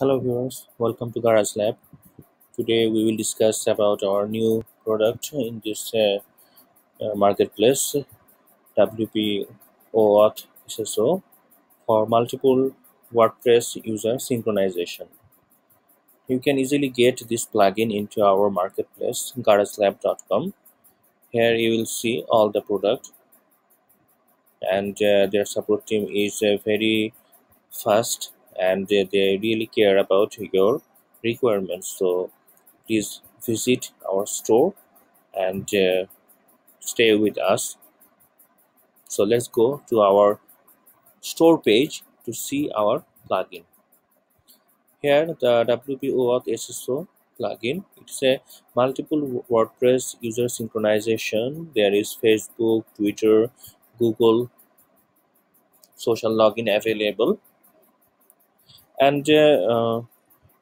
Hello viewers, welcome to Garaz Lab. Today we will discuss about our new product in this uh, uh, marketplace WP OAuth SSO for multiple WordPress user synchronization. You can easily get this plugin into our marketplace garazlab.com. Here you will see all the product and uh, their support team is uh, very fast and they, they really care about your requirements. So please visit our store and uh, stay with us. So let's go to our store page to see our plugin. Here the WP OAuth SSO plugin. It's a multiple WordPress user synchronization. There is Facebook Twitter Google social login available and uh,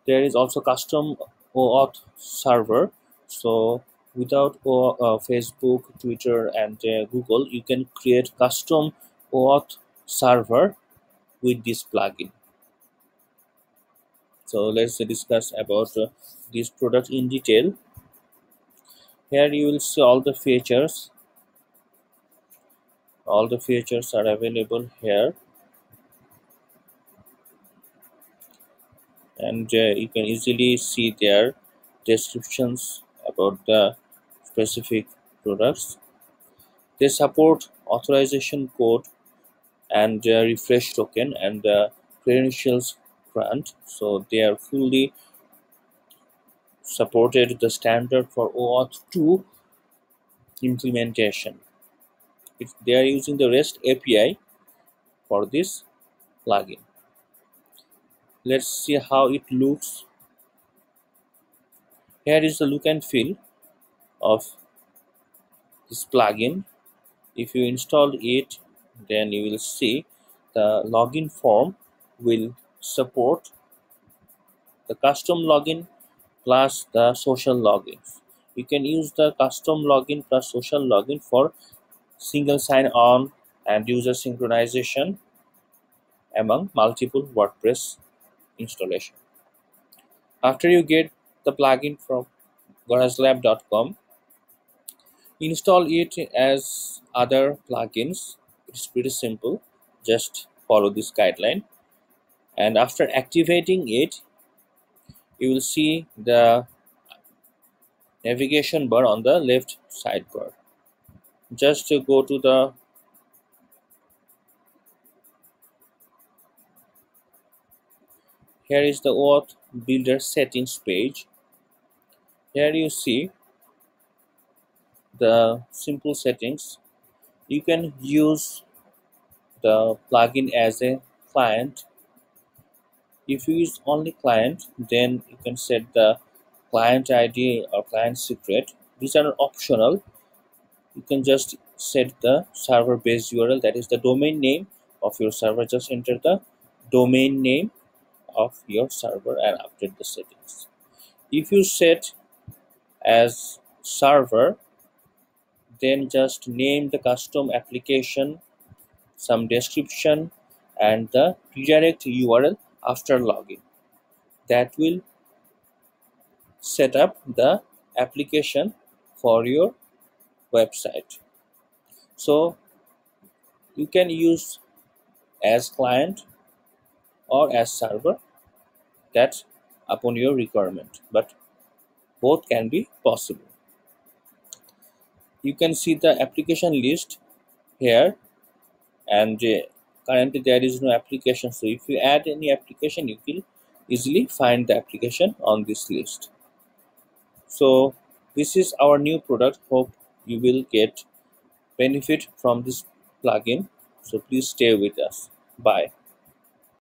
there is also custom OAuth server. So without uh, Facebook Twitter and uh, Google you can create custom OAuth server with this plugin. So let's discuss about uh, this product in detail. Here you will see all the features. All the features are available here and uh, you can easily see their descriptions about the specific products. They support authorization code and uh, refresh token and uh, credentials grant. So they are fully supported the standard for OAuth 2 implementation. If they are using the REST API for this plugin let's see how it looks. Here is the look and feel of this plugin. If you install it then you will see the login form will support the custom login plus the social logins you can use the custom login plus social login for single sign-on and user synchronization among multiple WordPress installation. After you get the plugin from garazlab.com, install it as other plugins. It's pretty simple. Just follow this guideline. And after activating it, you will see the navigation bar on the left sidebar. Just to go to the here is the OAuth builder settings page. Here you see the simple settings. You can use the plugin as a client. If you use only client then you can set the client id or client secret. These are optional. You can just set the server base url that is the domain name of your server. Just enter the domain name of your server and update the settings. If you set as server then just name the custom application some description and the redirect url after login that will set up the application for your website. So you can use as client or as server that upon your requirement but both can be possible. You can see the application list here and uh, currently there is no application so if you add any application you will easily find the application on this list. So this is our new product. Hope you will get benefit from this plugin so please stay with us. Bye